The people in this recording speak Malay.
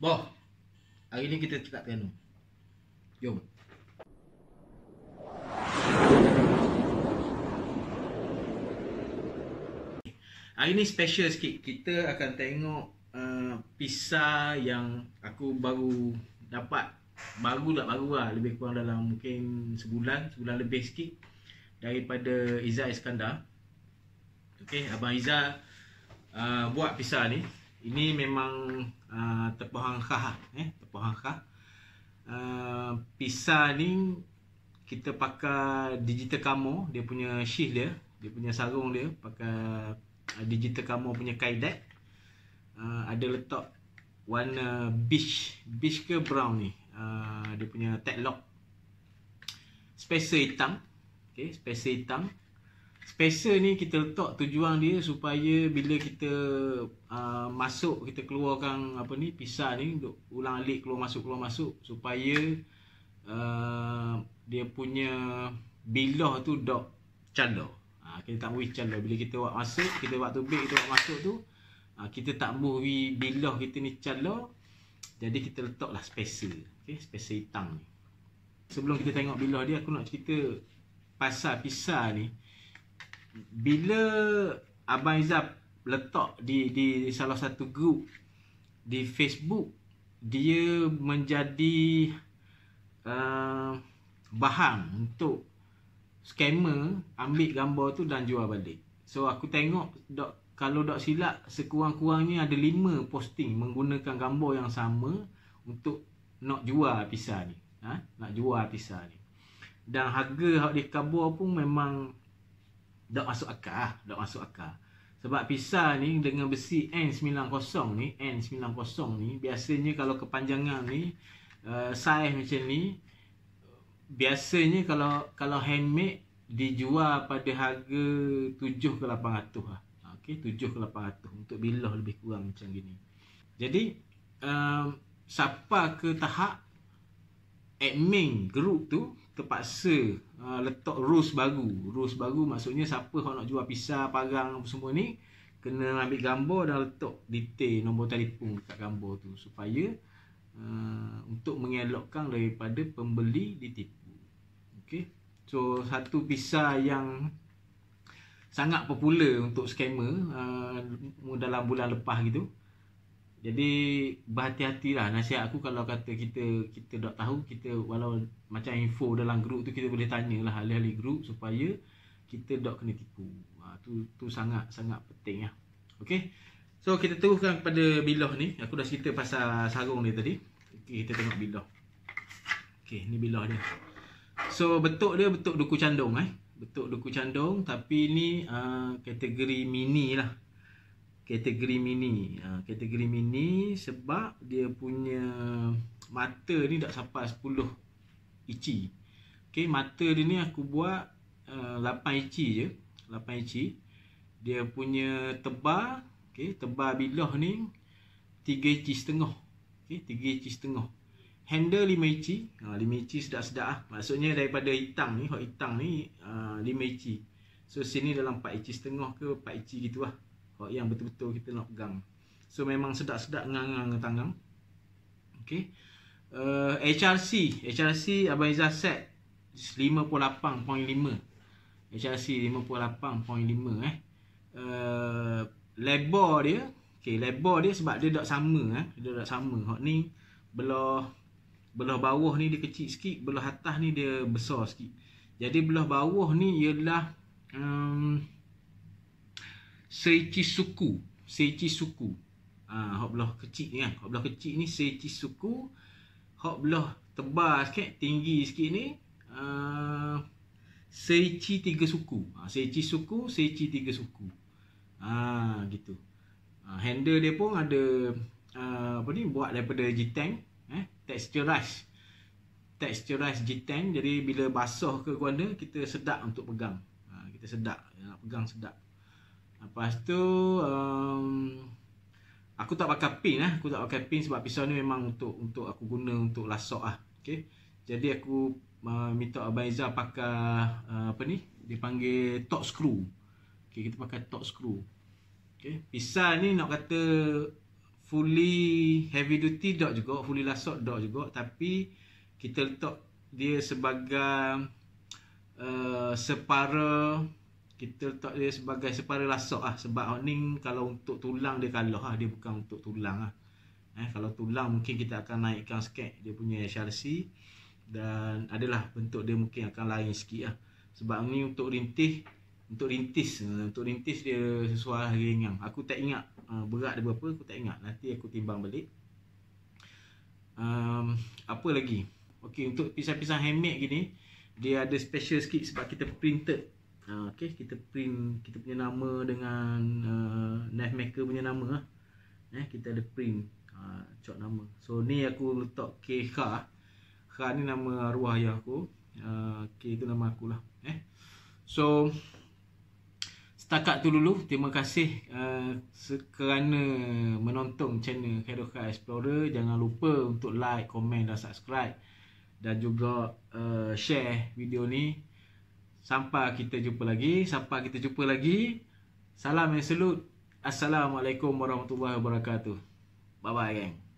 Boh, hari ni kita cakap piano. Jom. Hari ni special sikit. Kita akan tengok uh, pisah yang aku baru dapat. Baru tak baru lah. Lebih kurang dalam mungkin sebulan. Sebulan lebih sikit. Daripada Izzah Iskandar. Okay, Abang Izzah uh, buat pisah ni. Ini memang uh, tepuhan khas. Eh? Tepuhan khas. Uh, pisah ni kita pakai digital camo. Dia punya shift dia. Dia punya sarung dia. Pakai uh, digital camo punya kaidat uh, ada letak warna beige beige ke brown ni uh, dia punya tag lock spacer hitam okey spacer hitam spacer ni kita letak tujuan dia supaya bila kita uh, masuk kita keluarkan apa ni pisah ni duk ulang alik keluar masuk keluar masuk supaya uh, dia punya bilah tu dok cadar Ha, kita tak boleh calon bila kita buat masuk, kita buat tubik, kita buat masuk tu, ha, kita tak boleh bilah kita ni calon. Jadi kita letaklah spacer, okey, spacer hitam ni. Sebelum kita tengok bilah dia, aku nak cerita pasal pisah ni. Bila Abang Izzab letak di di salah satu grup di Facebook, dia menjadi uh, bahan untuk scammer ambil gambar tu dan jual balik. So aku tengok dok kalau dok silap sekurang-kurangnya ada 5 posting menggunakan gambar yang sama untuk nak jual pisah ni. Ha? Nak jual pisah ni. Dan harga hak di kabar pun memang dok masuk akal, dok masuk akal. Sebab pisah ni dengan besi N90 ni, N90 ni biasanya kalau kepanjangan ni uh, saiz macam ni biasanya kalau kalau handmade dijual pada harga 7 ke 800 lah. Okey, 7 ke 800 untuk bilah lebih kurang macam gini. Jadi um, siapa ke tahap admin group tu terpaksa uh, letak rules baru. Rules baru maksudnya siapa yang nak jual pisah, parang semua ni kena ambil gambar dan letak detail nombor telefon dekat gambar tu supaya uh, untuk mengelakkan daripada pembeli ditipu. Okay. So satu pisah yang sangat popular untuk scammer uh, dalam bulan lepas gitu. Jadi berhati-hatilah nasihat aku kalau kata kita kita tak tahu kita walau macam info dalam grup tu kita boleh tanyalah ahli-ahli grup supaya kita tak kena tipu. Ha, tu tu sangat sangat penting ya. Okey. So kita teruskan kepada bilah ni. Aku dah cerita pasal sarung dia tadi. Okey kita tengok bilah. Okey ni bilah dia. So bentuk dia bentuk duku candung eh. Bentuk duku candung tapi ni uh, kategori mini lah. Kategori mini. Uh, kategori mini sebab dia punya mata ni tak sampai 10 inci. Okay, mata dia ni aku buat uh, 8 inci je. 8 inci. Dia punya tebal, okay, tebal bilah ni 3 inci setengah. Okay, 3 inci setengah handle 5 inci ha, 5 inci sedap-sedap lah maksudnya daripada hitam ni hot hitam ni uh, 5 inci so sini dalam 4 inci setengah ke 4 inci gitu lah yang betul-betul kita nak pegang. So memang sedap-sedap ngangang tangan. Ok. Uh, HRC HRC Abang Izzah set 58.5 HRC 58.5 eh. Uh, lebar dia ok lebar dia sebab dia tak sama eh. Dia tak sama. Hot ni belah belah bawah ni dia kecil sikit belah atas ni dia besar sikit. Jadi belah bawah ni ialah um, seichi suku. Seichi suku. Ah ha, hok belah kecil ni kan. Hok belah kecil ni seichi suku. Hok belah tebal sikit tinggi sikit ni uh, seichi tiga suku. Ha, seichi suku seichi tiga suku. Ah ha, gitu. Ha, handle dia pun ada uh, apa ni buat daripada G-Tank eh texturized. Texturized G10 jadi bila basah ke guna kita sedap untuk pegang. Kita sedap nak pegang sedap lepas tu um, aku tak pakai pin eh aku tak pakai pin sebab pisau ni memang untuk untuk aku guna untuk lasok ah okey jadi aku uh, minta Abang Izzah pakai uh, apa ni? Dipanggil top screw. Okey kita pakai top screw. Okey pisau ni nak kata fully heavy duty dog juga, fully lasot dog juga. Tapi kita letak dia sebagai uh, separa kita letak dia sebagai separa lasok ah sebab ni kalau untuk tulang dia kalah ah dia bukan untuk tulang ah. Eh kalau tulang mungkin kita akan naikkan sikit dia punya HRC dan adalah bentuk dia mungkin akan lain sikit ah. Sebab ni untuk rintih untuk rintis. Untuk rintis dia sesuai ringan aku tak ingat uh, berat dia berapa aku tak ingat. Nanti aku timbang balik. Um, apa lagi? Okey untuk pisang-pisang handmade gini dia ada special sikit sebab kita printed uh, okey kita print kita punya nama dengan uh, knife maker punya nama lah. eh kita ada print. Uh, cok nama. So ni aku letak K ni nama arwah ayah aku. Uh, K tu nama aku lah. Eh so setakat tu dulu terima kasih uh, kerana menonton channel Keroka Explorer. Jangan lupa untuk like, komen dan subscribe. Dan juga uh, share video ni sampai kita jumpa lagi sampai kita jumpa lagi. Salam yang selut assalamualaikum warahmatullahi wabarakatuh. Bye bye gang